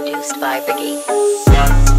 Produced by Biggie.